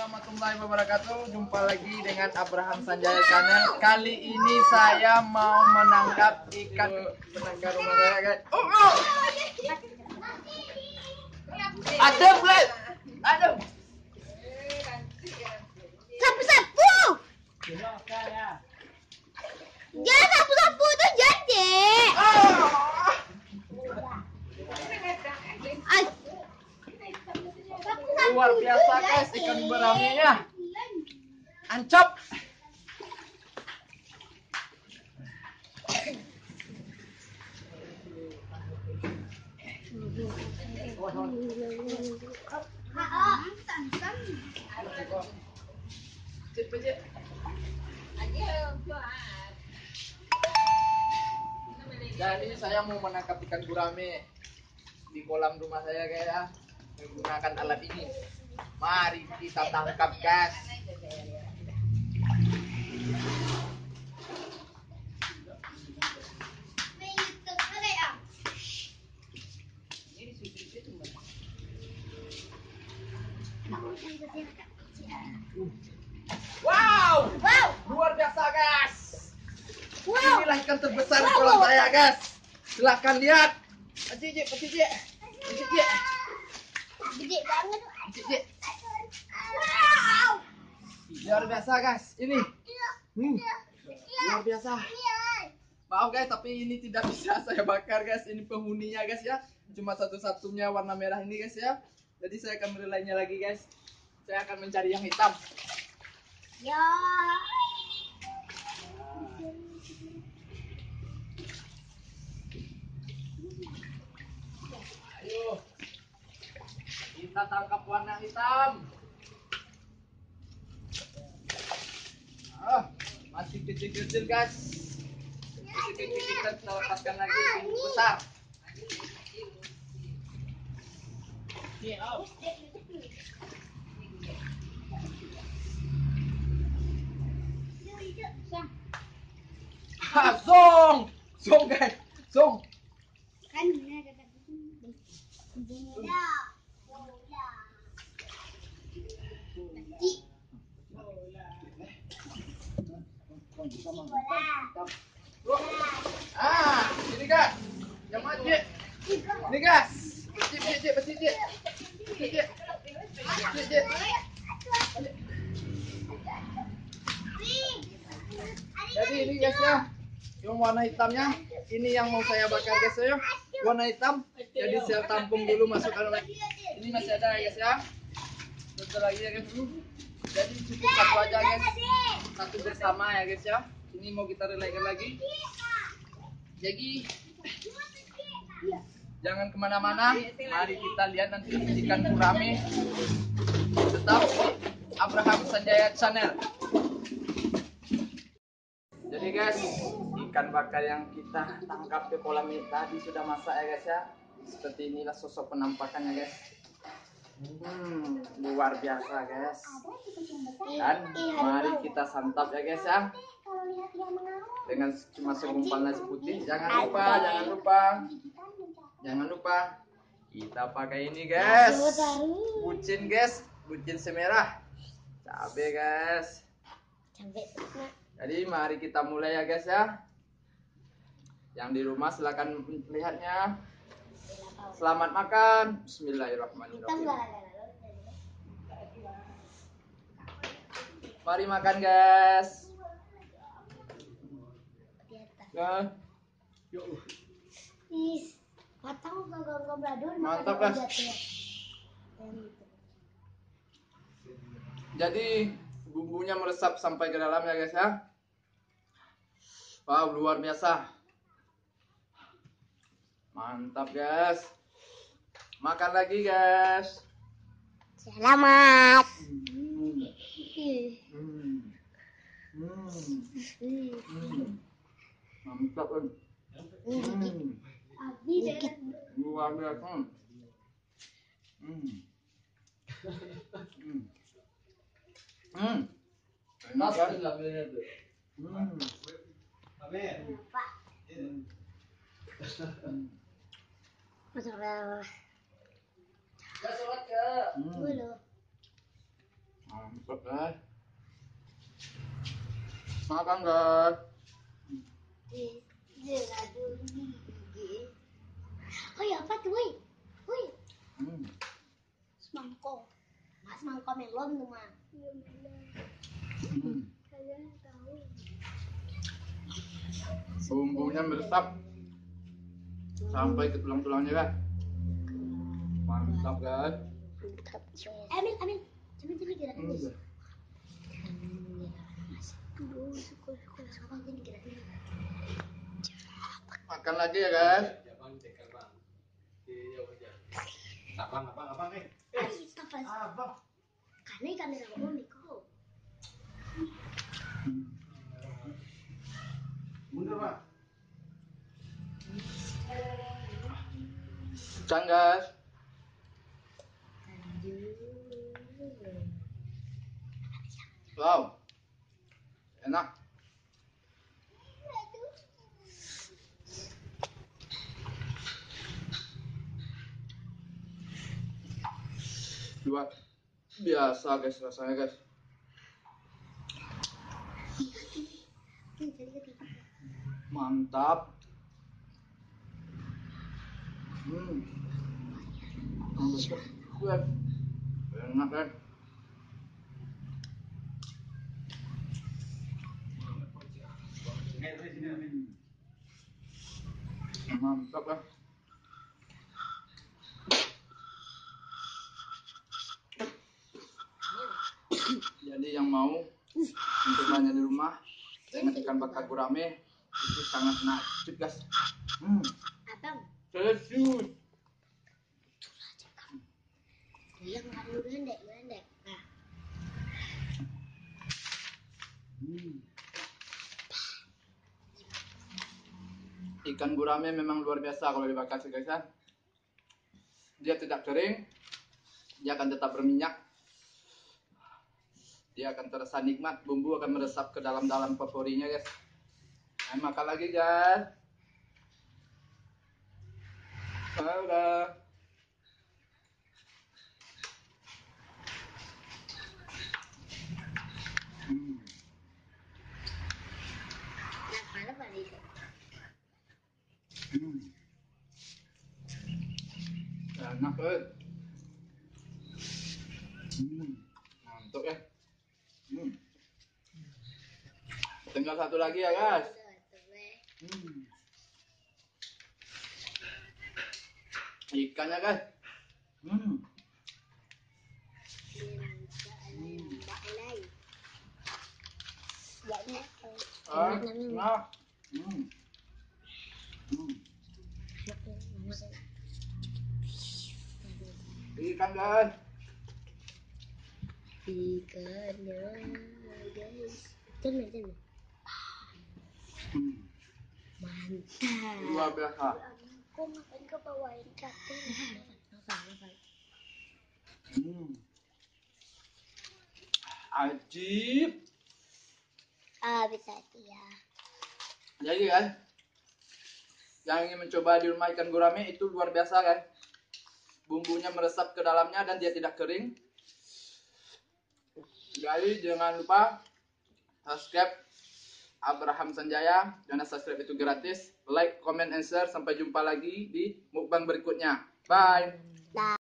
warahmatullahi wabarakatuh. Jumpa lagi dengan Abraham Sanjaya Channel. Kali ini saya mau menangkap ikan penangkar rumah saya, guys. Oh, oh. Ada, Fred. Ada. Sapu-sapu. Jangan sapu-sapu itu jadi. Ah. Ay. Luar biasa, guys, beraminya. Ancap. Cik. Jadi saya mau menangkap ikan gurame di kolam rumah saya guys ya menggunakan alat ini. Mari kita tangkap guys. Wow, Wow. luar biasa guys. Wow. Inilah ikan terbesar di kolam saya guys. Silahkan lihat. Cici, cici, cici, Gede banget. Luar biasa guys. Ini. Hmm, luar biasa. Maaf guys, tapi ini tidak bisa saya bakar guys. Ini penghuninya guys ya. Cuma satu-satunya warna merah ini guys ya. Jadi saya akan beri lainnya lagi guys. Saya akan mencari yang hitam. Ya. Kita tangkap warna hitam. Ah, masih kecil-kecil guys. Kecil-kecil kita bisa lepaskan lagi yang besar. Ha, zong, zong guys, zong. Kan ini ada tadi. Jadi ini guys ya, yang warna hitamnya, ini yang mau saya bakar guys ya, warna hitam. Jadi saya tampung dulu masukkan lagi. Ini masih ada guys ya. Satu lagi ya guys. Jadi cukup satu aja guys, satu bersama ya guys ya. Ini mau kita relaikan lagi. Jadi jangan ke mana-mana. Mari kita lihat nanti ikan gurame. Tetap Abraham Sanjaya Channel. Jadi guys, ikan bakar yang kita tangkap di kolam ini tadi sudah masak ya guys ya. Seperti inilah sosok penampakannya guys. Hmm, luar biasa guys. Dan mari kita santap ya guys ya. Dengan cuma segumpal nasi putih. Jangan lupa, jangan lupa, jangan lupa. Kita pakai ini guys. Bucin guys, bucin semerah. Cabe guys. Sampai Jadi mari kita mulai ya guys ya. Yang di rumah silakan melihatnya. Selamat makan. Bismillahirrahmanirrahim. Mari makan guys. Nah, yuk. Is, matang. Mantap, guys. Jadi bumbunya meresap sampai ke dalam ya guys ya. Wow, luar biasa. Mantap guys. Makan lagi guys. Selamat. Hmm. Hmm. Hmm. Hmm. Mantap kan. Hmm. Luar biasa. Hmm. Hmm. Hmm. Enak kan? Hmm. Amin. Lupa. Masuk Makan oh iya, apa tuh? Oi. Oi. Semangkok. Mas semangkok melon tuh, mah. Bumbunya meresap sampai ke tulang-tulangnya kan. Mantap guys. Ambil, ambil. Coba coba gerak Hmm. ini. Aduh, syukur syukur sama gini gerak ini. Makan lagi ya guys. Abang aja. Abang, abang, abang eh. Abang. Karena kamera kok. Mundur bang. Ikan guys. Wow. Enak. Luar biasa guys rasanya guys. Mantap. Hmm. Enak kan? Mantap kan? Jadi yang mau mencobanya di rumah dengan ikan bakar gurame itu sangat najib guys. Hmm. Kan dulu dek. Nah, Ikan gurame memang luar biasa kalau dibakar sih guys ya. Dia tidak kering, dia akan tetap berminyak. Dia akan terasa nikmat, bumbu akan meresap ke dalam-dalam paporinya guys. Nah, makan lagi guys. Hmm. nah. Hmm. Enak banget. Hmm. Mantap ya. Hmm. Tinggal satu lagi ya guys. Hmm. Ikannya guys. Hmm. Ah, enak. Hmm. Hmm. Ikan guys. Ikannya, guys. Jangan, jangan. Hmm. Mantap. Luar biasa. Kok makan ke bawain makan. Hmm. Ajib. Ah, bisa ya. Jadi kan, yang ingin mencoba di rumah ikan gurame itu luar biasa kan. Bumbunya meresap ke dalamnya dan dia tidak kering. Jadi jangan lupa subscribe Abraham Sanjaya. Karena subscribe itu gratis. Like, comment, and share. Sampai jumpa lagi di mukbang berikutnya. Bye.